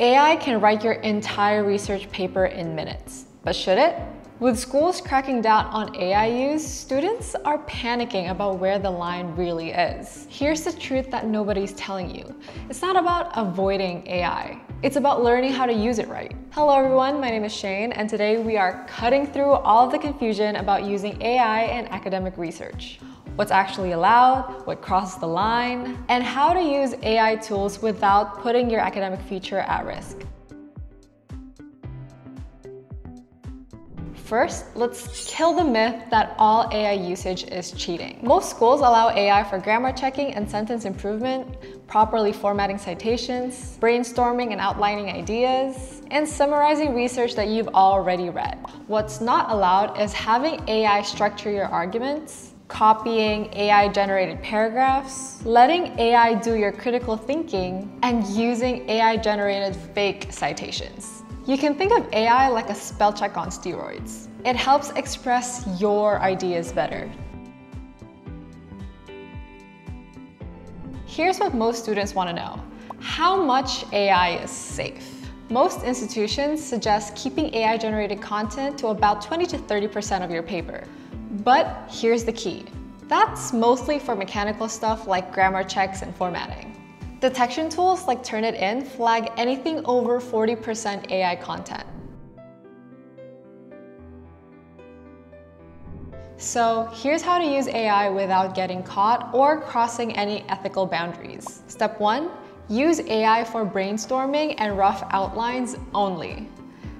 AI can write your entire research paper in minutes, but should it? With schools cracking down on AI use, students are panicking about where the line really is. Here's the truth that nobody's telling you. It's not about avoiding AI. It's about learning how to use it right. Hello everyone, my name is Shane, and today we are cutting through all of the confusion about using AI in academic research what's actually allowed, what crosses the line, and how to use AI tools without putting your academic future at risk. First, let's kill the myth that all AI usage is cheating. Most schools allow AI for grammar checking and sentence improvement, properly formatting citations, brainstorming and outlining ideas, and summarizing research that you've already read. What's not allowed is having AI structure your arguments, copying AI-generated paragraphs, letting AI do your critical thinking, and using AI-generated fake citations. You can think of AI like a spell check on steroids. It helps express your ideas better. Here's what most students want to know. How much AI is safe? Most institutions suggest keeping AI-generated content to about 20 to 30% of your paper. But here's the key. That's mostly for mechanical stuff like grammar checks and formatting. Detection tools like Turnitin flag anything over 40% AI content. So here's how to use AI without getting caught or crossing any ethical boundaries. Step one, use AI for brainstorming and rough outlines only.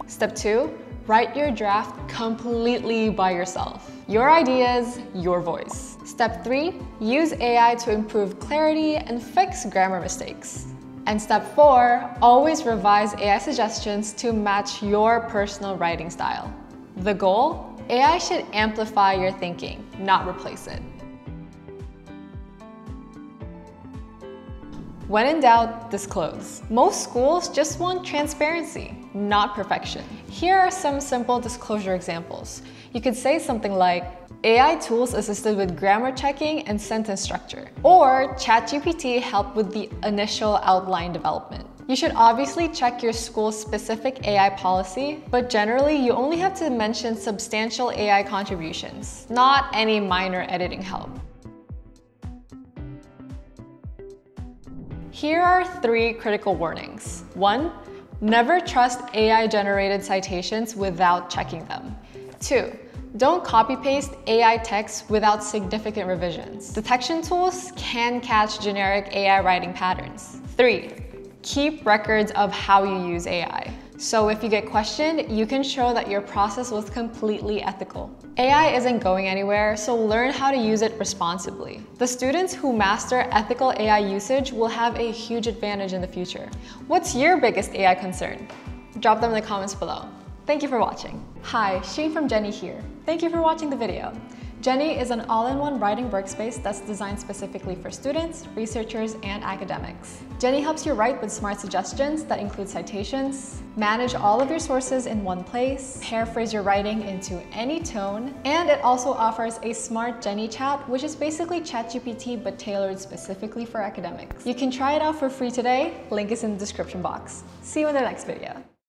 Step two, write your draft completely by yourself. Your ideas, your voice. Step three, use AI to improve clarity and fix grammar mistakes. And step four, always revise AI suggestions to match your personal writing style. The goal? AI should amplify your thinking, not replace it. When in doubt, disclose. Most schools just want transparency, not perfection. Here are some simple disclosure examples. You could say something like, AI tools assisted with grammar checking and sentence structure, or ChatGPT helped with the initial outline development. You should obviously check your school's specific AI policy, but generally you only have to mention substantial AI contributions, not any minor editing help. Here are three critical warnings. One, never trust AI-generated citations without checking them. Two, don't copy-paste AI text without significant revisions. Detection tools can catch generic AI writing patterns. Three, keep records of how you use AI. So if you get questioned, you can show that your process was completely ethical. AI isn't going anywhere, so learn how to use it responsibly. The students who master ethical AI usage will have a huge advantage in the future. What's your biggest AI concern? Drop them in the comments below. Thank you for watching. Hi, Shane from Jenni here. Thank you for watching the video. Jenni is an all-in-one writing workspace that's designed specifically for students, researchers, and academics. Jenni helps you write with smart suggestions that include citations, manage all of your sources in one place, paraphrase your writing into any tone, and it also offers a smart Jenni chat, which is basically ChatGPT but tailored specifically for academics. You can try it out for free today, link is in the description box. See you in the next video.